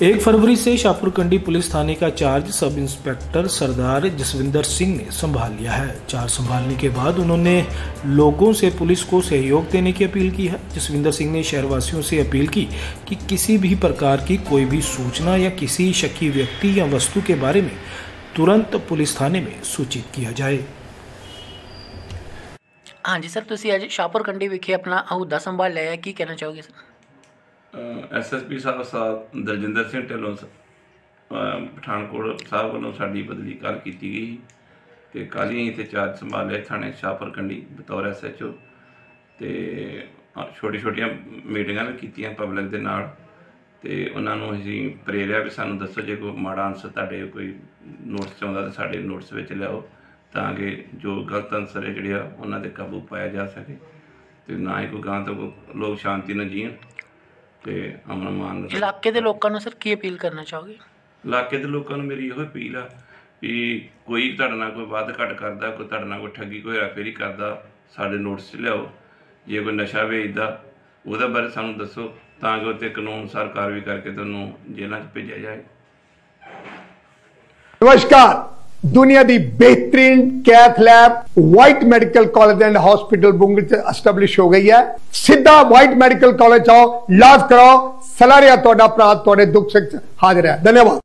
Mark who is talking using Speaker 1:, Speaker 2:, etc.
Speaker 1: एक फरवरी से शाहपुरकंडी पुलिस थाने का चार्ज सब इंस्पेक्टर सरदार जसविंदर सिंह ने संभाल लिया है। चार्ज संभालने के बाद उन्होंने लोगों से पुलिस को सहयोग देने की अपील की है। जसविंदर सिंह ने शहरवासियों से अपील की कि किसी भी प्रकार की कोई भी सूचना या किसी शकी व्यक्ति या वस्तु के बारे में तुरंत पुलिस थाने में सूचित किया जाए।
Speaker 2: हाँ जी सर तुम अज शाहपुरकंडी विखे अपना अहुदा संभाल लिया की कहना चाहोगे सर?
Speaker 3: ਐਸਐਸਪੀ ਸਾਹਿਬ ਸਾਹਿਬ ਦਲਜਿੰਦਰ ਸਿੰਘ ਢਿੱਲੋਂ ਸ- ਪਠਾਨਕੋਟ ਸਾਹਿਬ ਵੱਲੋਂ ਸਾਡੀ ਬਦਲੀ ਕੱਲ੍ਹ ਕੀਤੀ ਗਈ ਤੇ ਕੱਲ੍ਹ ਹੀ ਇੱਥੇ ਚਾਰਜ ਸੰਭਾਲਿਆ ਥਾਣੇ ਸ਼ਾਹਪੁਰ ਕੰਡੀ ਬਤੌਰ ਐਸਐਚਓ ਤੇ ਛੋਟੀ ਛੋਟੀਆਂ ਮੀਟਿੰਗਾਂ ਵੀ ਕੀਤੀਆਂ ਪਬਲਿਕ ਦੇ ਨਾਲ ਤੇ ਉਹਨਾਂ ਨੂੰ ਅਸੀਂ ਪ੍ਰੇਰਿਆ ਵੀ ਸਾਨੂੰ ਦੱਸੋ ਜੇ ਕੋਈ ਮਾੜਾ ਅੰਸ਼ ਤੁਹਾਡੇ ਕੋਈ ਨੋਟਿਸ ਆਉਂਦਾ ਤਾਂ ਸਾਡੇ ਨੋਟਿਸ ਵਿੱਚ ਲਿਆਓ ਤਾਂ ਕਿ ਜੋ ਗਲਤ ਅੰਸਰ ਹੈ ਜਿਹੜੇ ਆ, ਉਹਨਾਂ 'ਤੇ ਕਾਬੂ ਪਾਇਆ ਜਾ ਸਕੇ ਤੇ ਨਾ ਹੀ ਕੋਈ ਗਾਂ ਤੋਂ ਲੋਕ ਸ਼ਾਂਤੀ ਨਾਲ ਜੀਣ। ਤੇ ਅਮਨ ਮਾਨ
Speaker 2: ਇਲਾਕੇ ਦੇ ਲੋਕਾਂ ਨੂੰ ਸਰ ਕੀ ਅਪੀਲ ਕਰਨਾ ਚਾਹੋਗੇ?
Speaker 3: ਇਲਾਕੇ ਦੇ ਲੋਕਾਂ ਨੂੰ ਮੇਰੀ ਇਹੋ ਅਪੀਲ ਆ ਵੀ ਕੋਈ ਤੁਹਾਡੇ ਨਾਲ ਕੋਈ ਵੱਧ ਘੱਟ ਕਰਦਾ ਕੋਈ ਤੁਹਾਡੇ ਨਾਲ ਕੋਈ ਠੱਗੀ ਕੋਈ ਹੈਰਾਫੇਰੀ ਕਰਦਾ ਸਾਡੇ ਨੋਟਿਸ 'ਚ ਲਿਆਓ। ਜੇ ਕੋਈ ਨਸ਼ਾ ਵੇਚਦਾ ਉਹਦੇ ਬਾਰੇ ਸਾਨੂੰ ਦੱਸੋ ਤਾਂ ਕਿ ਉੱਤੇ ਕਾਨੂੰਨ ਅਨੁਸਾਰ ਕਾਰਵਾਈ ਕਰਕੇ ਤੁਹਾਨੂੰ ਜੇਲ੍ਹਾਂ 'ਚ ਭੇਜਿਆ ਜਾਏ।
Speaker 4: ਨਮਸਕਾਰ। ਦੁਨੀਆ ਦੀ ਬੇਹਤਰੀਨ cath lab white medical college and hospital Bung ਚ ਐਸਟੈਬਲਿਸ਼ ਹੋ ਗਈ ਹੈ। ਸਿੱਧਾ ਵਾਈਟ ਮੈਡੀਕਲ ਕਾਲਜ ਆਓ, ਇਲਾਜ ਕਰਾਓ ਸਲਾਰੀਆ ਤੁਹਾਡਾ ਭਰਾ, ਤੁਹਾਡੇ ਦੁੱਖ ਸੁੱਖ ਚ ਹਾਜ਼ਰ ਹੈ। ਧੰਨਵਾਦ।